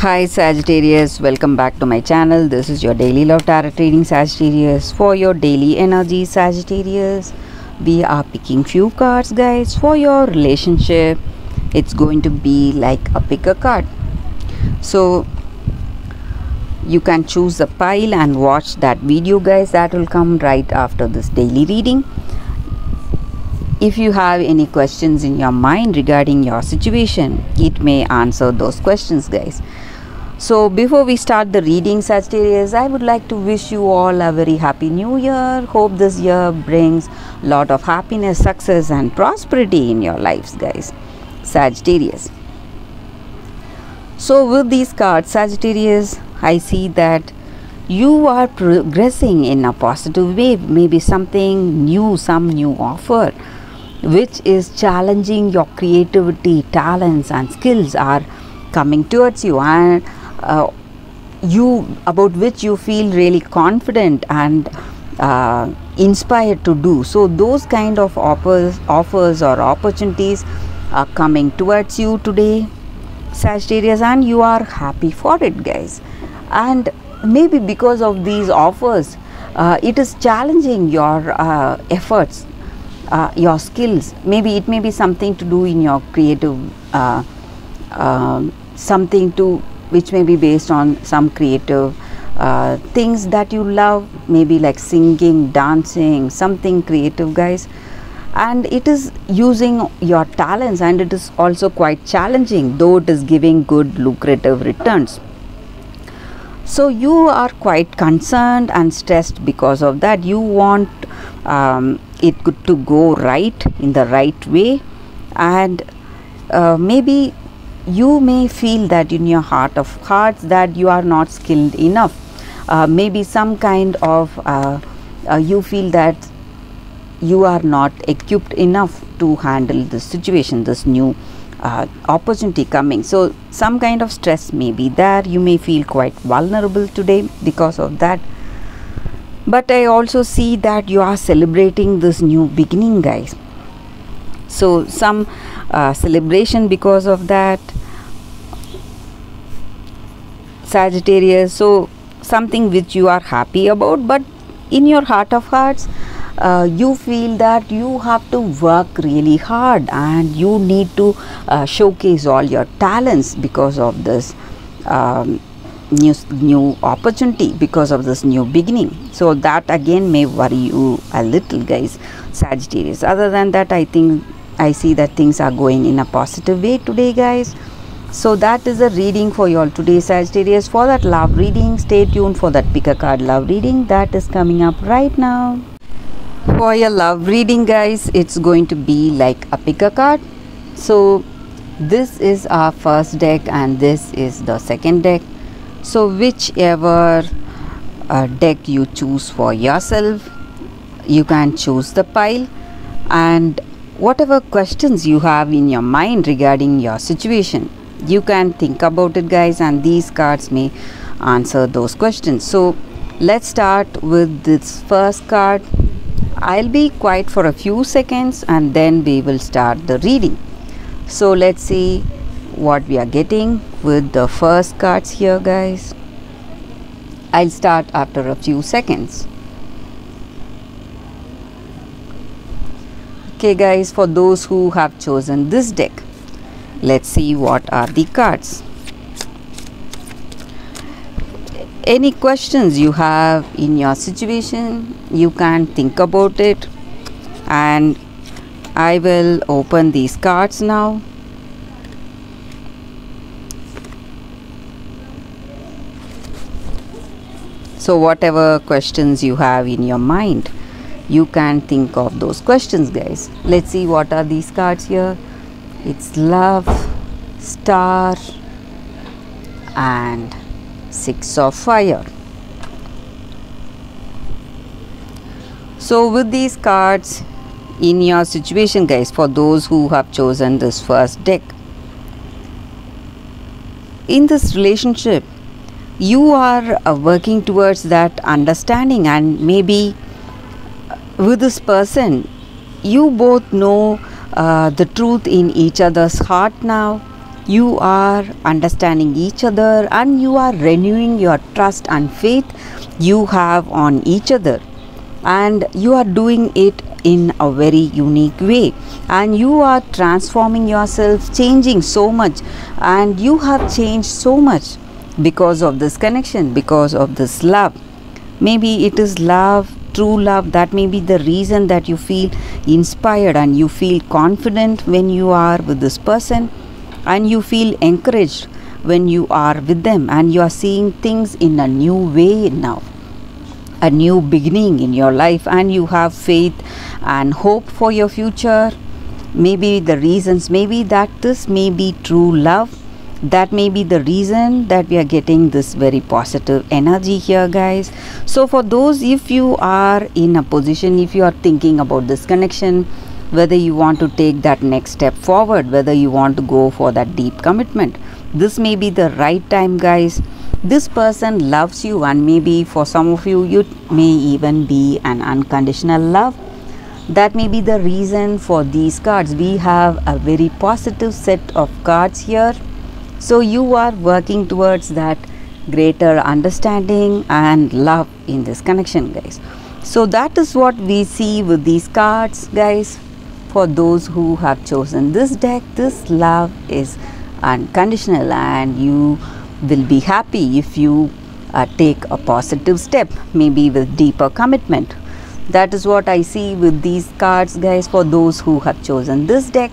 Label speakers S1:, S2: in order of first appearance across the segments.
S1: Hi Sagittarius, welcome back to my channel. This is your daily love tarot reading Sagittarius. For your daily energy Sagittarius, we are picking few cards guys for your relationship. It's going to be like a pick a card. So you can choose a pile and watch that video guys that will come right after this daily reading if you have any questions in your mind regarding your situation it may answer those questions guys so before we start the reading sagittarius i would like to wish you all a very happy new year. Hope this year brings a lot of happiness success and prosperity in your lives guys. Sagittarius. So with these cards sagittarius i see that you are progressing in a positive way. Maybe something new some new offer which is challenging your creativity talents and skills are coming towards you. And uh, you about which you feel really confident and uh, inspired to do. So those kind of offers offers or opportunities are coming towards you today sagittarius and you are happy for it guys. And maybe because of these offers uh, it is challenging your uh, efforts uh, your skills. Maybe it may be something to do in your creative uh, uh, something to which may be based on some creative uh, things that you love maybe like singing dancing something creative guys. And it is using your talents and it is also quite challenging though it is giving good lucrative returns. So you are quite concerned and stressed because of that. You want um, it to go right in the right way. And uh, maybe you may feel that in your heart of hearts that you are not skilled enough. Uh, maybe some kind of uh, uh you feel that you are not equipped enough to handle this situation this new uh, opportunity coming. So some kind of stress may be there. You may feel quite vulnerable today because of that. But i also see that you are celebrating this new beginning guys. So some uh, celebration because of that sagittarius so something which you are happy about but in your heart of hearts uh, you feel that you have to work really hard and you need to uh, showcase all your talents because of this um, new new opportunity because of this new beginning. So that again may worry you a little guys sagittarius. Other than that i think i see that things are going in a positive way today guys so that is a reading for you all. Today sagittarius for that love reading. Stay tuned for that pick a card love reading. That is coming up right now. For your love reading guys it's going to be like a pick a card. So this is our first deck and this is the second deck. So whichever uh, deck you choose for yourself you can choose the pile. And whatever questions you have in your mind regarding your situation you can think about it guys and these cards may answer those questions. So let's start with this first card. I'll be quiet for a few seconds and then we will start the reading. So let's see what we are getting with the first cards here guys. I'll start after a few seconds. Okay guys for those who have chosen this deck let's see what are the cards. Any questions you have in your situation you can think about it. And I will open these cards now. So whatever questions you have in your mind you can think of those questions guys. Let's see what are these cards here it's love star and six of fire. So with these cards in your situation guys for those who have chosen this first deck in this relationship you are uh, working towards that understanding and maybe uh, with this person you both know uh, the truth in each other's heart now. You are understanding each other and you are renewing your trust and faith you have on each other. And you are doing it in a very unique way. And you are transforming yourself changing so much. And you have changed so much because of this connection because of this love. Maybe it is love true love. That may be the reason that you feel inspired and you feel confident when you are with this person and you feel encouraged when you are with them and you are seeing things in a new way now a new beginning in your life and you have faith and hope for your future. Maybe the reasons maybe that this may be true love that may be the reason that we are getting this very positive energy here guys. So for those if you are in a position if you are thinking about this connection whether you want to take that next step forward whether you want to go for that deep commitment this may be the right time guys. This person loves you and maybe for some of you it may even be an unconditional love. That may be the reason for these cards. We have a very positive set of cards here so you are working towards that greater understanding and love in this connection guys. So that is what we see with these cards guys for those who have chosen this deck. This love is unconditional and you will be happy if you uh, take a positive step maybe with deeper commitment. That is what i see with these cards guys for those who have chosen this deck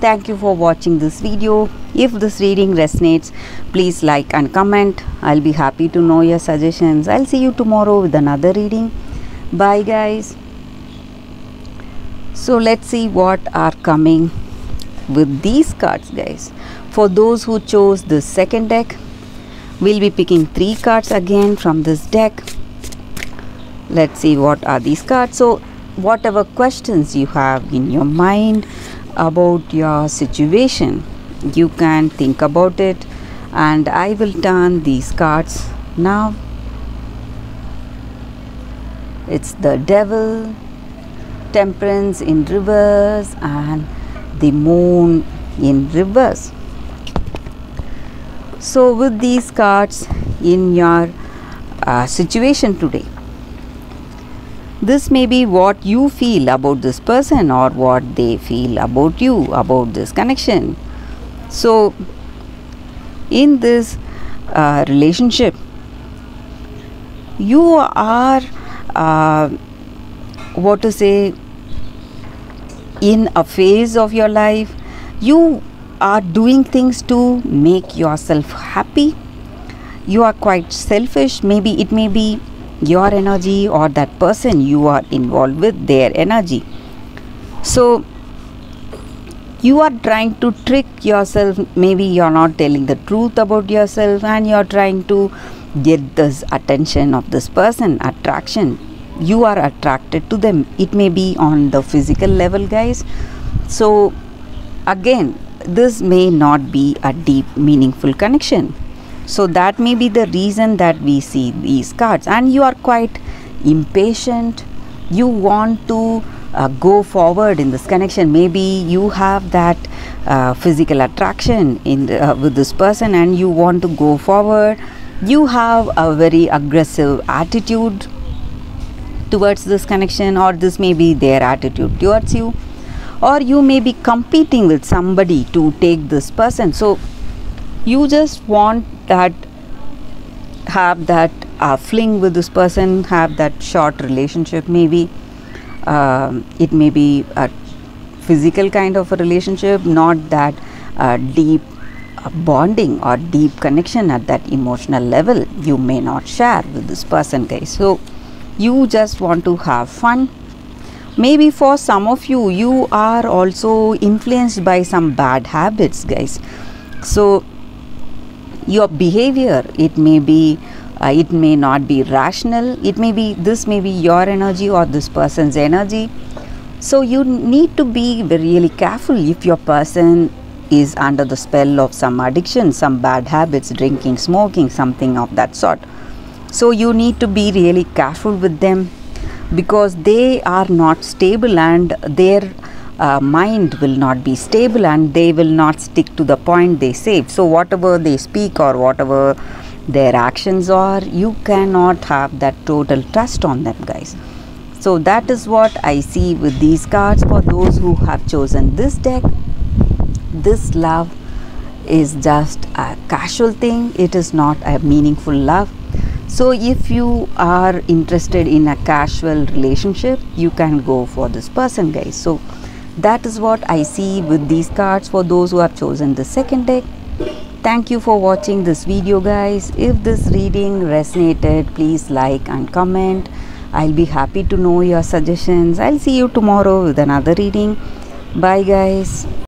S1: Thank you for watching this video. If this reading resonates, please like and comment. I'll be happy to know your suggestions. I'll see you tomorrow with another reading. Bye guys. So let's see what are coming with these cards guys. For those who chose the second deck, we'll be picking three cards again from this deck. Let's see what are these cards. So whatever questions you have in your mind, about your situation. You can think about it. And I will turn these cards now. It's the devil temperance in reverse and the moon in reverse. So with these cards in your uh, situation today this may be what you feel about this person or what they feel about you, about this connection. So, in this uh, relationship, you are uh, what to say in a phase of your life, you are doing things to make yourself happy. You are quite selfish, maybe it may be your energy or that person you are involved with their energy. So you are trying to trick yourself. Maybe you're not telling the truth about yourself and you're trying to get this attention of this person attraction. You are attracted to them. It may be on the physical level guys. So again this may not be a deep meaningful connection so that may be the reason that we see these cards. And you are quite impatient. You want to uh, go forward in this connection. Maybe you have that uh, physical attraction in the, uh, with this person and you want to go forward. You have a very aggressive attitude towards this connection or this may be their attitude towards you. Or you may be competing with somebody to take this person. So you just want that have that uh, fling with this person have that short relationship maybe uh, it may be a physical kind of a relationship not that uh, deep uh, bonding or deep connection at that emotional level you may not share with this person guys. So you just want to have fun. Maybe for some of you you are also influenced by some bad habits guys. So your behavior. It may be uh, it may not be rational. It may be this may be your energy or this person's energy. So you need to be really careful if your person is under the spell of some addiction some bad habits drinking smoking something of that sort. So you need to be really careful with them because they are not stable and their uh, mind will not be stable and they will not stick to the point they say so whatever they speak or whatever their actions are you cannot have that total trust on them guys. So that is what i see with these cards. For those who have chosen this deck this love is just a casual thing. It is not a meaningful love. So if you are interested in a casual relationship you can go for this person guys. So that is what i see with these cards for those who have chosen the second deck. Thank you for watching this video guys. If this reading resonated please like and comment. I'll be happy to know your suggestions. I'll see you tomorrow with another reading. Bye guys